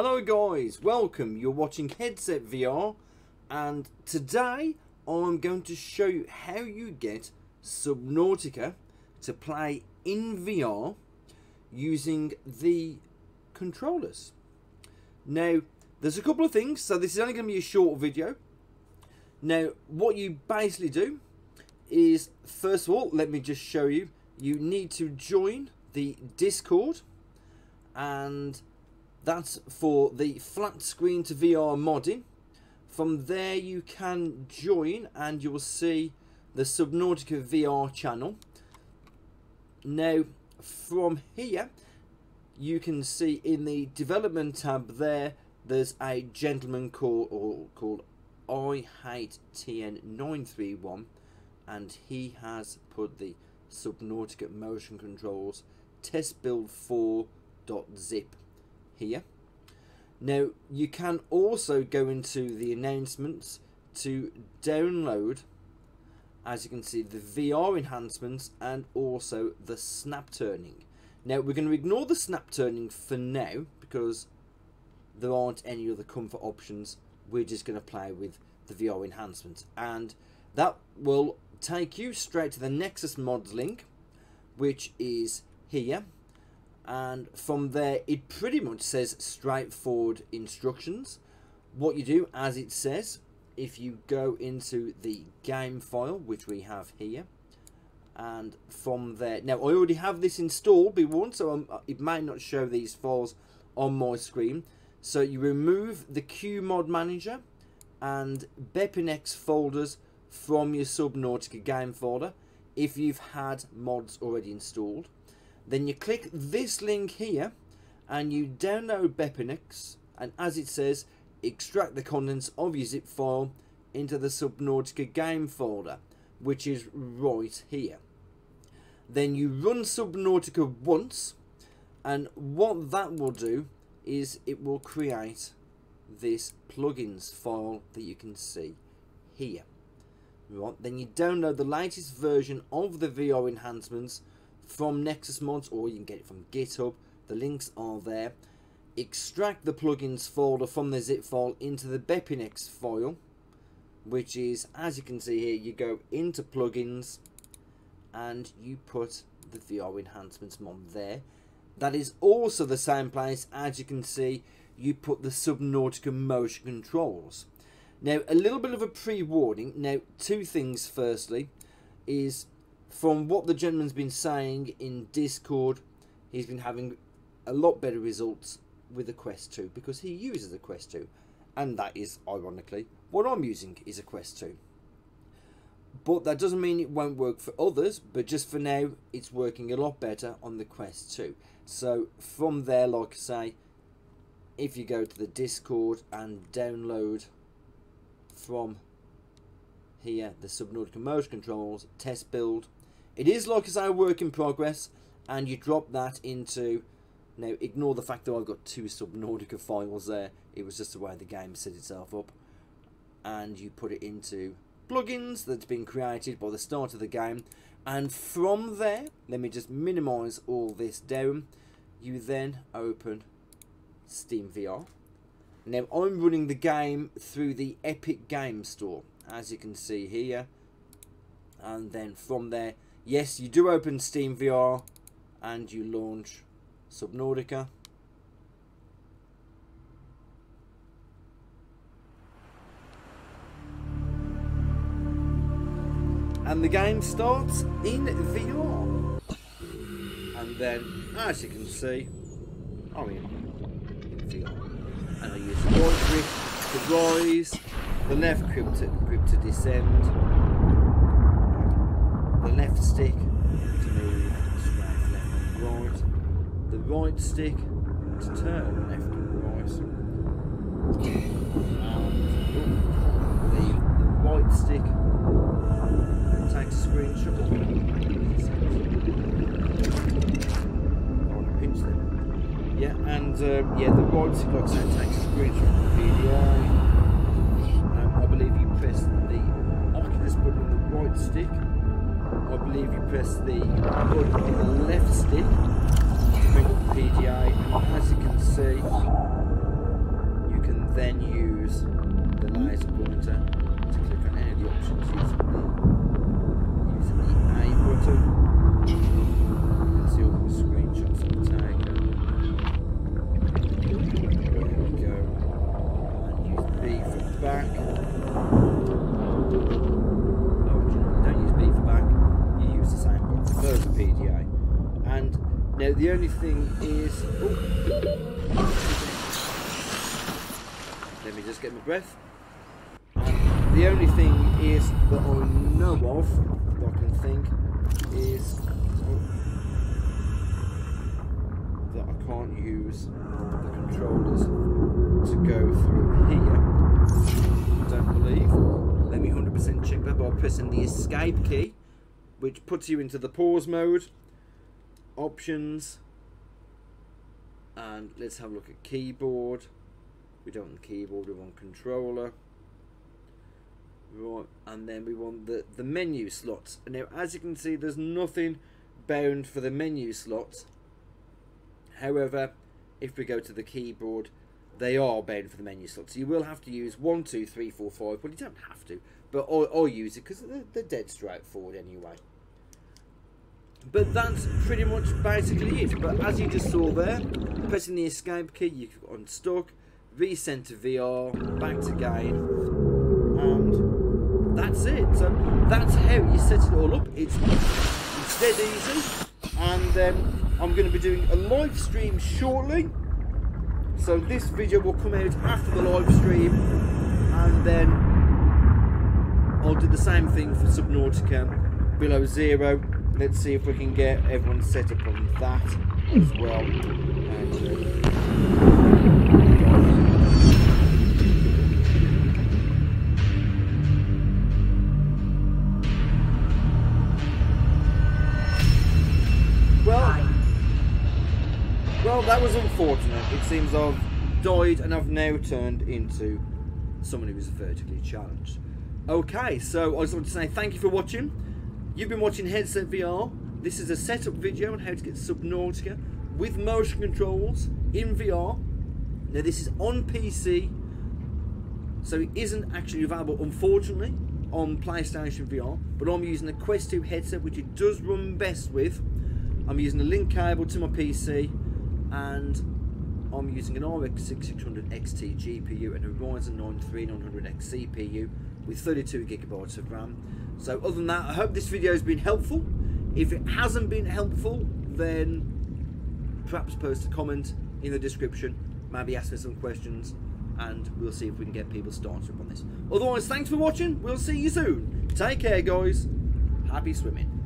Hello guys, welcome. You're watching Headset VR and today I'm going to show you how you get Subnautica to play in VR using the controllers. Now, there's a couple of things, so this is only going to be a short video. Now, what you basically do is, first of all, let me just show you, you need to join the Discord and that's for the flat screen to VR modding. From there you can join and you will see the Subnautica VR channel. Now from here you can see in the development tab there there's a gentleman called or called I hate TN931 and he has put the Subnautica motion controls test build 4.zip here. Now you can also go into the announcements to download as you can see the VR enhancements and also the snap turning. Now we're going to ignore the snap turning for now because there aren't any other comfort options. We're just going to play with the VR enhancements and that will take you straight to the Nexus mods link which is here and from there it pretty much says straightforward instructions. What you do as it says if you go into the game file which we have here and from there now I already have this installed be warned so I'm, uh, it might not show these files on my screen. So you remove the QMod manager and BepInEx folders from your Subnautica game folder if you've had mods already installed then you click this link here and you download BepInEx and as it says, extract the contents of your zip file into the Subnautica game folder, which is right here. Then you run Subnautica once and what that will do is it will create this plugins file that you can see here. Right, then you download the latest version of the VR enhancements from Nexus Mods or you can get it from GitHub. The links are there. Extract the plugins folder from the zip file into the BepInEx file, which is, as you can see here, you go into plugins and you put the VR enhancements mod there. That is also the same place, as you can see, you put the Subnautica motion controls. Now, a little bit of a pre-warning. Now, two things firstly, is from what the gentleman's been saying in Discord, he's been having a lot better results with the Quest 2 because he uses the Quest 2. And that is, ironically, what I'm using is a Quest 2. But that doesn't mean it won't work for others, but just for now, it's working a lot better on the Quest 2. So from there, like I say, if you go to the Discord and download from here the Subnautica motion controls, test build, it is like I a work in progress and you drop that into now ignore the fact that I've got two Subnautica files there. It was just the way the game set itself up. And you put it into plugins that's been created by the start of the game. And from there let me just minimize all this down. You then open Steam VR now I'm running the game through the Epic Game Store as you can see here. And then from there Yes, you do open Steam VR and you launch Subnautica. And the game starts in VR. And then, as you can see, I'm in VR. And I use the to rise, the left grip to, grip to descend, the left stick to move straight left and right, the right stick to turn left and right, and the, the right stick takes a screenshot. To pinch them. Yeah, and uh, yeah, the stick, like I said, takes a screenshot of the PDA. Um, I believe you press the Oculus button on the right stick I believe you press the button on the left stick to bring up the PDA and as you can see you can then use the laser pointer to click on any of the options And now the only thing is. Oh, let me just get my breath. And the only thing is that I know of, that I can think, is oh, that I can't use the controllers to go through here. I don't believe. Let me 100% check that by pressing the escape key, which puts you into the pause mode, options, and let's have a look at keyboard we don't want keyboard, we want controller. Right, and then we want the, the menu slots. And now, as you can see, there's nothing bound for the menu slots. However, if we go to the keyboard, they are bound for the menu slots. So you will have to use 1, 2, 3, 4, 5. Well, you don't have to, but or, or use it because they're, they're dead straightforward anyway. But that's pretty much basically it. But as you just saw there, pressing the escape key, you unstuck recenter VR, back to game, and that's it. So that's how you set it all up. It's, it's dead easy, and um, I'm going to be doing a live stream shortly. So this video will come out after the live stream, and then I'll do the same thing for Subnautica below zero. Let's see if we can get everyone set up on that as well. And, uh, Well, that was unfortunate. It seems I've died and I've now turned into someone who is vertically challenged. Okay, so I just want to say thank you for watching. You've been watching Headset VR. This is a setup video on how to get Subnautica with motion controls in VR. Now this is on PC, so it isn't actually available, unfortunately, on PlayStation VR, but I'm using a Quest 2 headset, which it does run best with. I'm using a link cable to my PC, and I'm using an RX 6600 XT GPU and a Ryzen 9 3900X CPU with 32 gigabytes of RAM. So other than that, I hope this video has been helpful. If it hasn't been helpful, then perhaps post a comment in the description, maybe ask me some questions, and we'll see if we can get people started on this. Otherwise, thanks for watching. We'll see you soon. Take care, guys. Happy swimming.